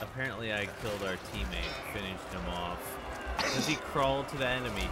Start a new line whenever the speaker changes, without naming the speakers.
apparently I killed our teammate, finished him off. Does he crawl to the enemy?